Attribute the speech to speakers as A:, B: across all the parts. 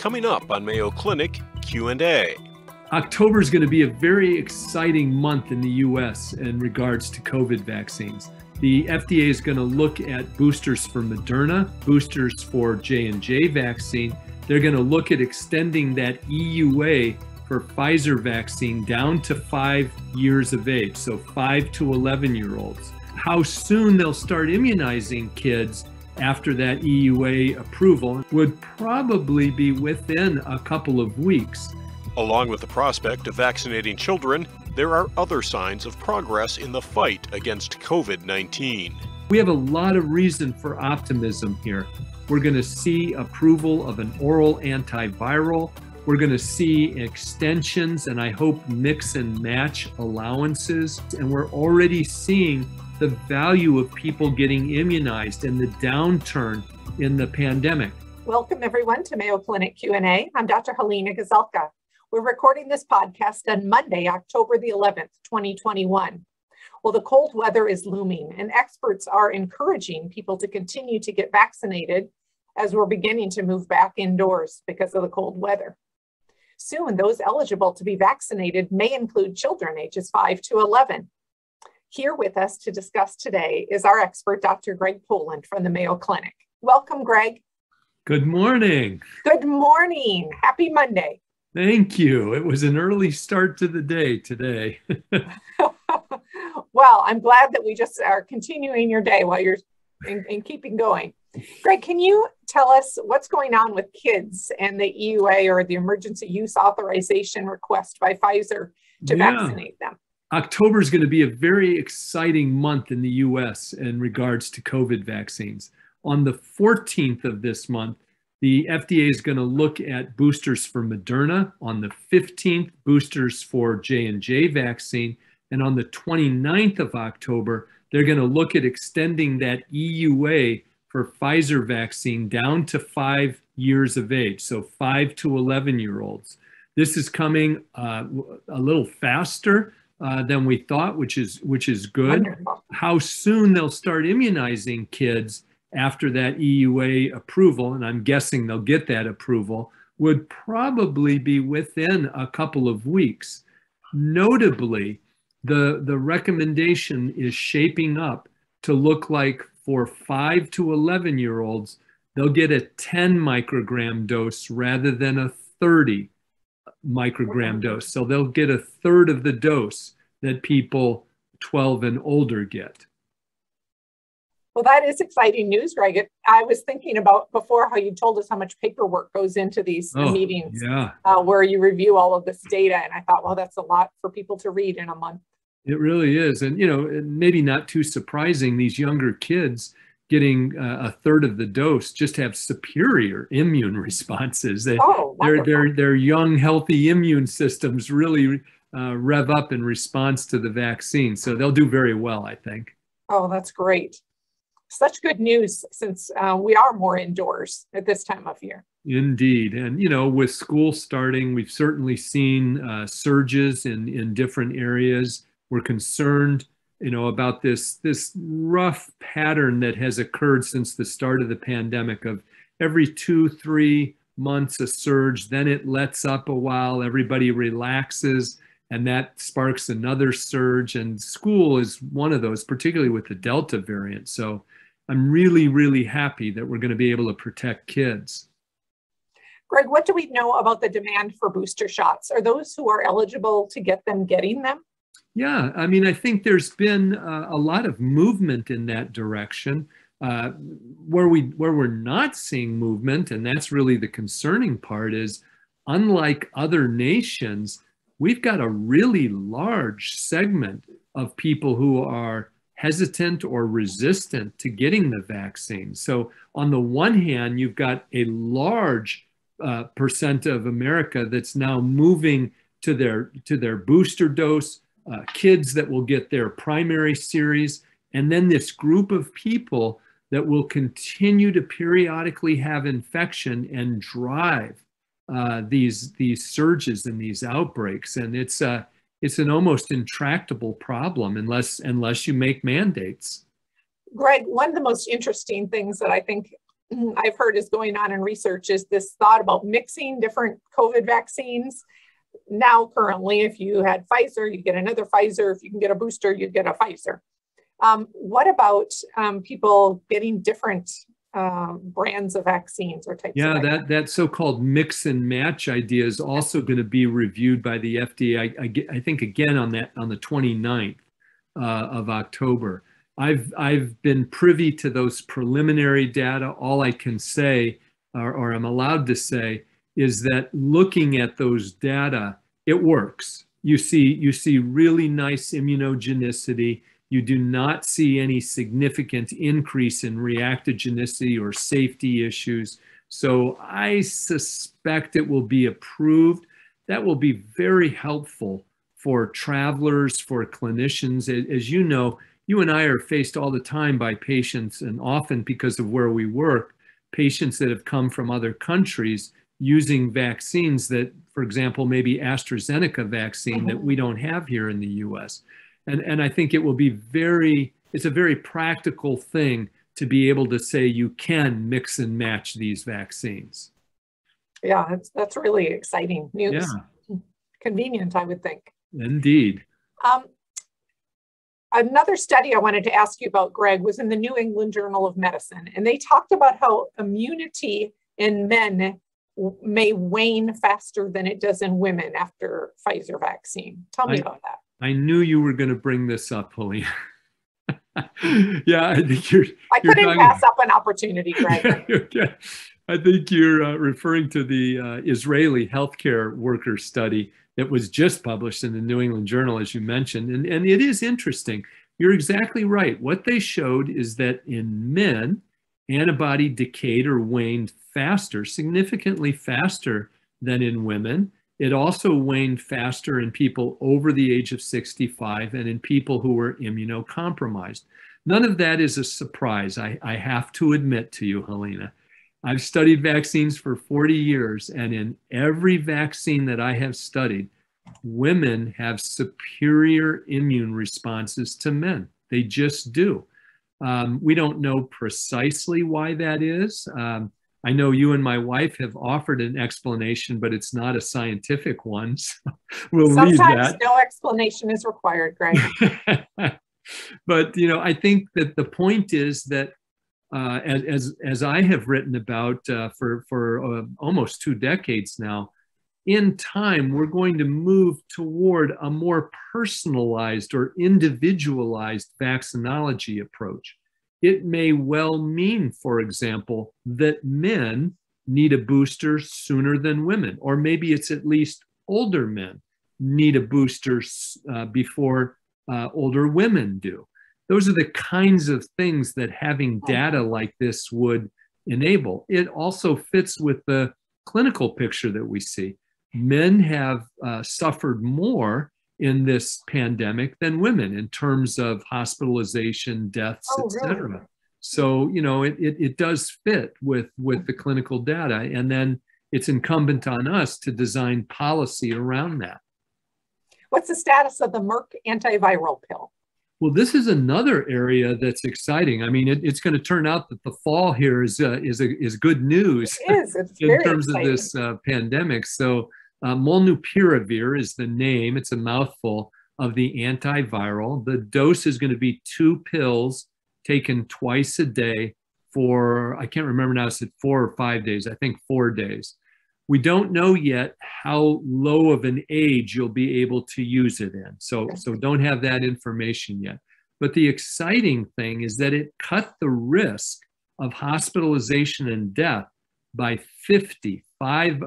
A: coming up on Mayo Clinic Q&A.
B: October is going to be a very exciting month in the US in regards to COVID vaccines. The FDA is going to look at boosters for Moderna, boosters for J&J vaccine. They're going to look at extending that EUA for Pfizer vaccine down to 5 years of age, so 5 to 11 year olds. How soon they'll start immunizing kids after that EUA approval would probably be within a couple of weeks.
A: Along with the prospect of vaccinating children, there are other signs of progress in the fight against COVID 19.
B: We have a lot of reason for optimism here. We're going to see approval of an oral antiviral. We're going to see extensions and I hope mix and match allowances. And we're already seeing the value of people getting immunized and the downturn in the pandemic.
C: Welcome everyone to Mayo Clinic Q&A. I'm Dr. Halena Gazelka. We're recording this podcast on Monday, October the 11th, 2021. Well, the cold weather is looming and experts are encouraging people to continue to get vaccinated as we're beginning to move back indoors because of the cold weather. Soon, those eligible to be vaccinated may include children ages 5 to 11. Here with us to discuss today is our expert, Dr. Greg Poland from the Mayo Clinic. Welcome, Greg.
B: Good morning.
C: Good morning. Happy Monday.
B: Thank you. It was an early start to the day today.
C: well, I'm glad that we just are continuing your day while you're and, keeping going. Greg, can you tell us what's going on with kids and the EUA or the emergency use authorization request by Pfizer to yeah. vaccinate them?
B: October is going to be a very exciting month in the US in regards to COVID vaccines. On the 14th of this month, the FDA is going to look at boosters for Moderna. On the 15th, boosters for J&J vaccine. And on the 29th of October, they're going to look at extending that EUA for Pfizer vaccine down to five years of age, so five to 11 year olds. This is coming uh, a little faster uh, than we thought, which is which is good. Wonderful. How soon they'll start immunizing kids after that EUA approval, and I'm guessing they'll get that approval, would probably be within a couple of weeks. Notably, the, the recommendation is shaping up to look like for 5 to 11 year olds, they'll get a 10 microgram dose rather than a 30 microgram dose. So they'll get a third of the dose that people 12 and older get.
C: Well, that is exciting news, Greg. I was thinking about before how you told us how much paperwork goes into these oh, meetings
B: yeah.
C: uh, where you review all of this data. And I thought, well, that's a lot for people to read in a month.
B: It really is. And, you know, maybe not too surprising, these younger kids getting uh, a third of the dose just have superior immune responses. They,
C: oh,
B: their, their, their young, healthy immune systems really uh, rev up in response to the vaccine. So they'll do very well, I think.
C: Oh, that's great. Such good news since uh, we are more indoors at this time of year.
B: Indeed. And, you know, with school starting, we've certainly seen uh, surges in, in different areas. We're concerned, you know, about this, this rough pattern that has occurred since the start of the pandemic of every two, three months a surge, then it lets up a while, everybody relaxes, and that sparks another surge. And school is one of those, particularly with the Delta variant. So I'm really, really happy that we're going to be able to protect kids.
C: Greg, what do we know about the demand for booster shots? Are those who are eligible to get them getting them?
B: Yeah, I mean, I think there's been uh, a lot of movement in that direction. Uh, where we where we're not seeing movement, and that's really the concerning part, is unlike other nations, we've got a really large segment of people who are hesitant or resistant to getting the vaccine. So, on the one hand, you've got a large uh, percent of America that's now moving to their to their booster dose, uh, kids that will get their primary series, and then this group of people that will continue to periodically have infection and drive uh, these these surges and these outbreaks, and it's uh, it's an almost intractable problem unless unless you make mandates.
C: Greg, one of the most interesting things that I think I've heard is going on in research is this thought about mixing different COVID vaccines. Now, currently, if you had Pfizer, you get another Pfizer. If you can get a booster, you get a Pfizer. Um, what about um, people getting different um, brands of vaccines or types
B: yeah that that so-called mix and match idea is also going to be reviewed by the fda I, I, I, think again on that on the 29th uh, of october i've i've been privy to those preliminary data all i can say or, or i'm allowed to say is that looking at those data it works you see you see really nice immunogenicity you do not see any significant increase in reactogenicity or safety issues. So I suspect it will be approved. That will be very helpful for travelers, for clinicians. As you know, you and I are faced all the time by patients, and often because of where we work, patients that have come from other countries using vaccines that, for example, maybe AstraZeneca vaccine that mm-hmm. we don't have here in the US. And, and I think it will be very, it's a very practical thing to be able to say you can mix and match these vaccines.
C: Yeah, that's, that's really exciting news. Yeah. Convenient, I would think.
B: Indeed. Um,
C: another study I wanted to ask you about, Greg, was in the New England Journal of Medicine, and they talked about how immunity in men may wane faster than it does in women after Pfizer vaccine. Tell me I, about that.
B: I knew you were going to bring this up, Helene. yeah, I think you're.
C: I
B: you're
C: couldn't pass up an opportunity, Greg.
B: okay. I think you're uh, referring to the uh, Israeli healthcare worker study that was just published in the New England Journal, as you mentioned. And, and it is interesting. You're exactly right. What they showed is that in men, antibody decayed or waned faster, significantly faster than in women. It also waned faster in people over the age of 65 and in people who were immunocompromised. None of that is a surprise, I, I have to admit to you, Halena. I've studied vaccines for 40 years, and in every vaccine that I have studied, women have superior immune responses to men. They just do. Um, we don't know precisely why that is. Um, I know you and my wife have offered an explanation, but it's not a scientific one. So we'll
C: Sometimes
B: leave that.
C: no explanation is required, Greg.
B: but you know, I think that the point is that uh, as, as, as I have written about uh, for for uh, almost two decades now, in time we're going to move toward a more personalized or individualized vaccinology approach it may well mean, for example, that men need a booster sooner than women, or maybe it's at least older men need a booster uh, before uh, older women do. Those are the kinds of things that having data like this would enable. It also fits with the clinical picture that we see. Men have uh, suffered more in this pandemic than women in terms of hospitalization, deaths, oh, etc. Really? So you know it, it, it does fit with with the clinical data, and then it's incumbent on us to design policy around that.
C: What's the status of the Merck antiviral pill?
B: Well, this is another area that's exciting. I mean, it, it's going to turn out that the fall here is uh, is a, is good news
C: it is. It's
B: in terms
C: exciting.
B: of this uh, pandemic. So uh, molnupiravir is the name, it's a mouthful of the antiviral. The dose is going to be two pills taken twice a day for, I can't remember now, is it four or five days? I think four days. We don't know yet how low of an age you'll be able to use it in. So, so don't have that information yet. But the exciting thing is that it cut the risk of hospitalization and death by 50, 5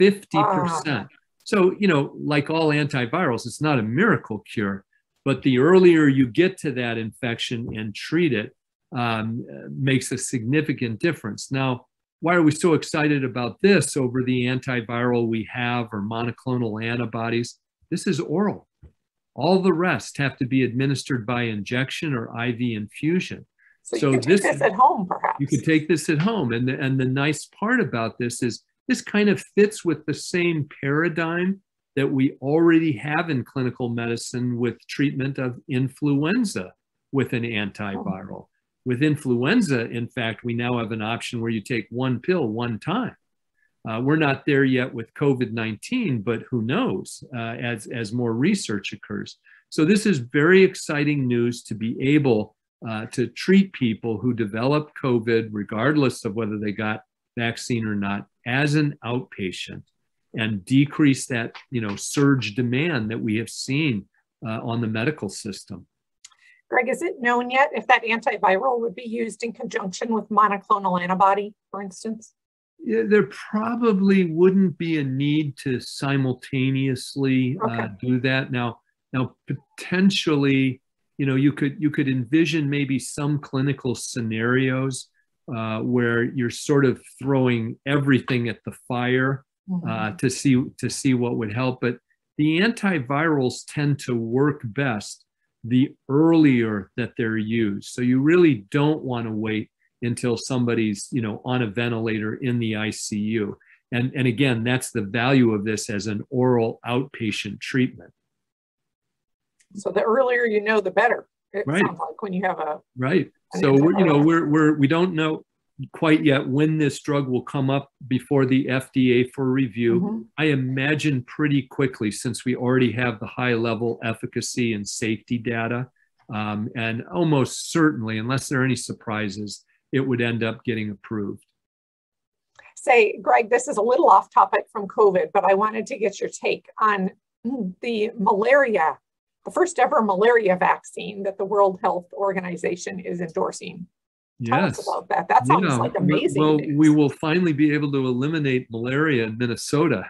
B: 50%. So, you know, like all antivirals, it's not a miracle cure, but the earlier you get to that infection and treat it um, makes a significant difference. Now, why are we so excited about this over the antiviral we have or monoclonal antibodies? This is oral. All the rest have to be administered by injection or IV infusion.
C: So, so this, this, at home, perhaps.
B: You could take this at home. And the, and the nice part about this is this kind of fits with the same paradigm that we already have in clinical medicine with treatment of influenza with an antiviral. With influenza, in fact, we now have an option where you take one pill one time. Uh, we're not there yet with COVID 19, but who knows uh, as, as more research occurs. So, this is very exciting news to be able uh, to treat people who develop COVID, regardless of whether they got vaccine or not, as an outpatient and decrease that you know surge demand that we have seen uh, on the medical system.
C: Greg, is it known yet if that antiviral would be used in conjunction with monoclonal antibody, for instance?
B: Yeah, there probably wouldn't be a need to simultaneously uh, okay. uh, do that. Now, now potentially, you know, you could you could envision maybe some clinical scenarios uh, where you're sort of throwing everything at the fire mm-hmm. uh, to see to see what would help. But the antivirals tend to work best the earlier that they're used. So you really don't want to wait until somebody's you know on a ventilator in the ICU. And, and again, that's the value of this as an oral outpatient treatment.
C: So the earlier you know, the better. It right. sounds like when you have a
B: right. So we're, you know we're we're we don't know quite yet when this drug will come up before the FDA for review. Mm-hmm. I imagine pretty quickly since we already have the high level efficacy and safety data. Um, and almost certainly, unless there are any surprises, it would end up getting approved.
C: Say, Greg, this is a little off topic from COVID, but I wanted to get your take on the malaria, the first ever malaria vaccine that the World Health Organization is endorsing. Tell yes. us about that. That sounds yeah. like amazing.
B: Well,
C: news.
B: we will finally be able to eliminate malaria in Minnesota.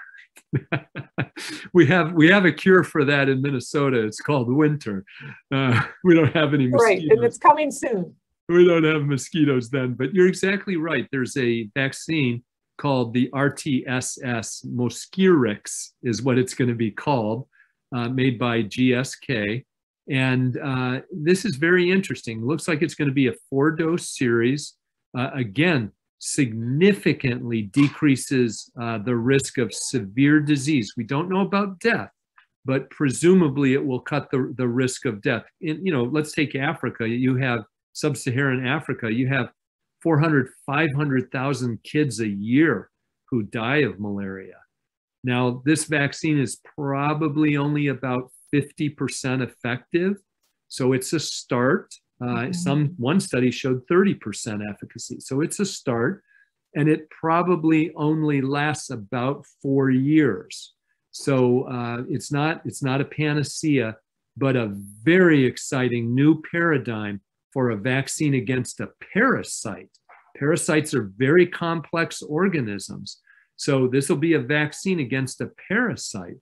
B: we have we have a cure for that in Minnesota. It's called winter. Uh, we don't have any
C: mosquitoes. Right, and it's coming soon.
B: We don't have mosquitoes then, but you're exactly right. There's a vaccine called the RTSS Mosquirix, is what it's going to be called, uh, made by GSK. And uh, this is very interesting. Looks like it's going to be a four dose series. Uh, again, significantly decreases uh, the risk of severe disease. We don't know about death, but presumably it will cut the, the risk of death. In, you know, let's take Africa. You have sub Saharan Africa, you have 400, 500,000 kids a year who die of malaria. Now, this vaccine is probably only about 50% effective. So it's a start. Uh, mm-hmm. Some one study showed 30% efficacy. So it's a start, and it probably only lasts about four years. So uh, it's not it's not a panacea, but a very exciting new paradigm for a vaccine against a parasite. Parasites are very complex organisms. So this will be a vaccine against a parasite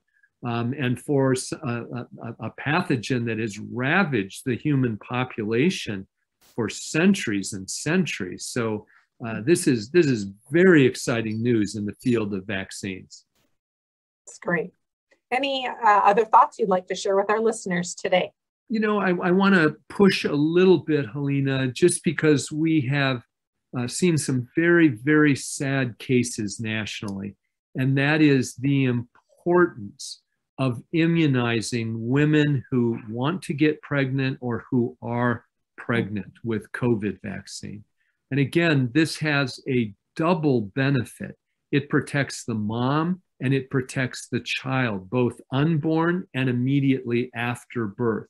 B: um, and for a, a, a, pathogen that has ravaged the human population for centuries and centuries. So uh, this is this is very exciting news in the field of vaccines.
C: That's great. Any uh, other thoughts you'd like to share with our listeners today?
B: You know, I, I want to push a little bit, Halena, just because we have seen some very, very sad cases nationally, and that is the importance of immunizing women who want to get pregnant or who are pregnant with COVID vaccine. And again, this has a double benefit. It protects the mom and it protects the child, both unborn and immediately after birth.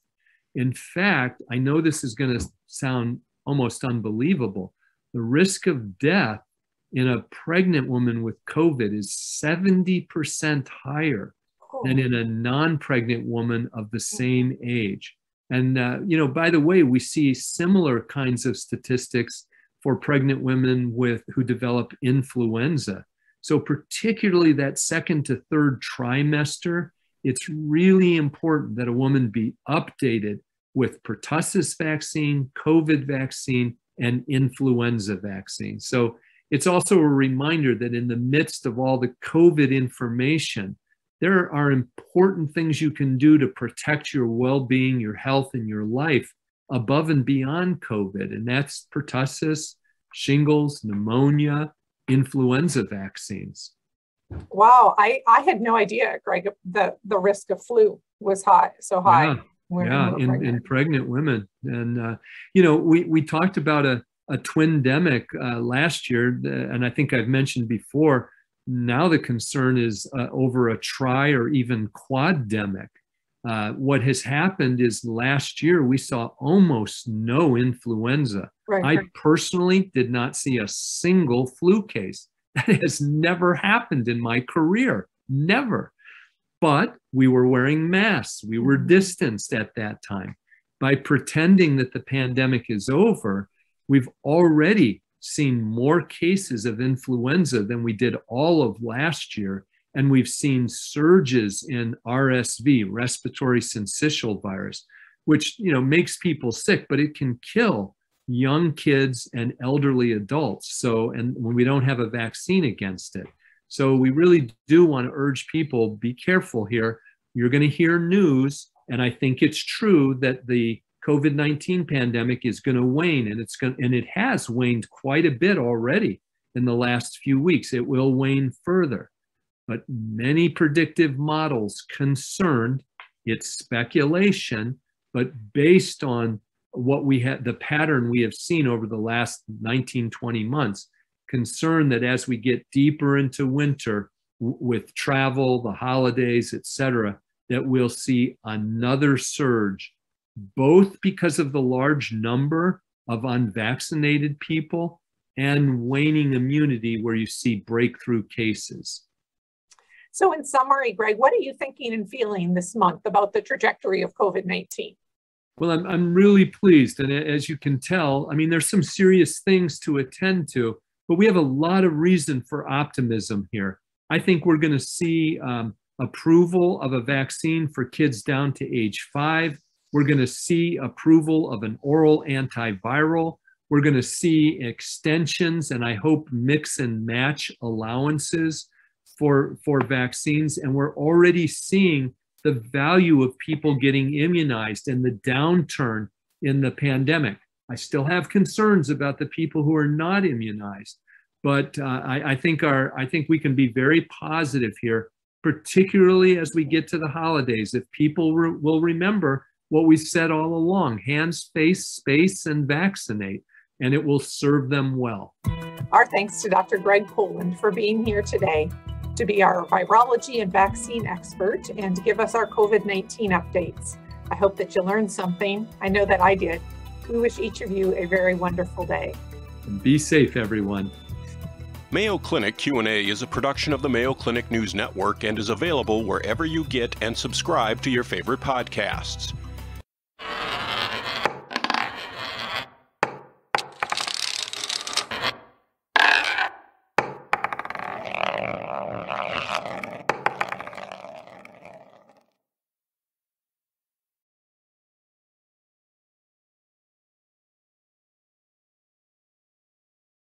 B: In fact, I know this is going to sound almost unbelievable. The risk of death in a pregnant woman with COVID is 70% higher than in a non-pregnant woman of the same age. And uh, you know, by the way, we see similar kinds of statistics for pregnant women with who develop influenza. So particularly that second to third trimester, it's really important that a woman be updated with pertussis vaccine, COVID vaccine, and influenza vaccine. So it's also a reminder that in the midst of all the COVID information, there are important things you can do to protect your well being, your health, and your life above and beyond COVID. And that's pertussis, shingles, pneumonia, influenza vaccines.
C: Wow, I, I had no idea, Greg, the, the risk of flu was high, so high. Yeah.
B: Yeah, in, pregnant. in pregnant women. And, uh, you know, we, we talked about a, a twin demic uh, last year, and I think I've mentioned before. Now the concern is uh, over a tri or even quad demic. Uh, what has happened is last year we saw almost no influenza. Right, I right. personally did not see a single flu case. That has never happened in my career. Never. But we were wearing masks, we were mm-hmm. distanced at that time. By pretending that the pandemic is over, we've already seen more cases of influenza than we did all of last year. And we've seen surges in RSV, respiratory syncytial virus, which you know makes people sick, but it can kill young kids and elderly adults. So, and when we don't have a vaccine against it. So we really do want to urge people be careful here. You're going to hear news, and I think it's true that the COVID 19 pandemic is going to wane, and it's going and it has waned quite a bit already in the last few weeks. It will wane further, but many predictive models concerned it's speculation, but based on what we had, the pattern we have seen over the last 19, 20 months, concern that as we get deeper into winter with travel, the holidays, etc., that we'll see another surge both because of the large number of unvaccinated people and waning immunity where you see breakthrough cases.
C: So, in summary, Greg, what are you thinking and feeling this month about the trajectory of COVID 19?
B: Well, I'm, I'm really pleased. And as you can tell, I mean, there's some serious things to attend to, but we have a lot of reason for optimism here. I think we're going to see um, approval of a vaccine for kids down to age five. We're going to see approval of an oral antiviral. We're going to see extensions and I hope mix and match allowances for, for vaccines. And we're already seeing the value of people getting immunized and the downturn in the pandemic. I still have concerns about the people who are not immunized, but uh, I, I, think our I think we can be very positive here, particularly as we get to the holidays. If people re- will remember what we said all along hands, face, space, and vaccinate, and it will serve them well.
C: Our thanks to Dr. Greg Poland for being here today to be our virology and vaccine expert and to give us our COVID 19 updates. I hope that you learned something. I know that I did. We wish each of you a very wonderful day.
B: And Be safe, everyone.
A: Mayo Clinic Q&A is a production of the Mayo Clinic News Network and is available wherever you get and subscribe to your favorite podcasts.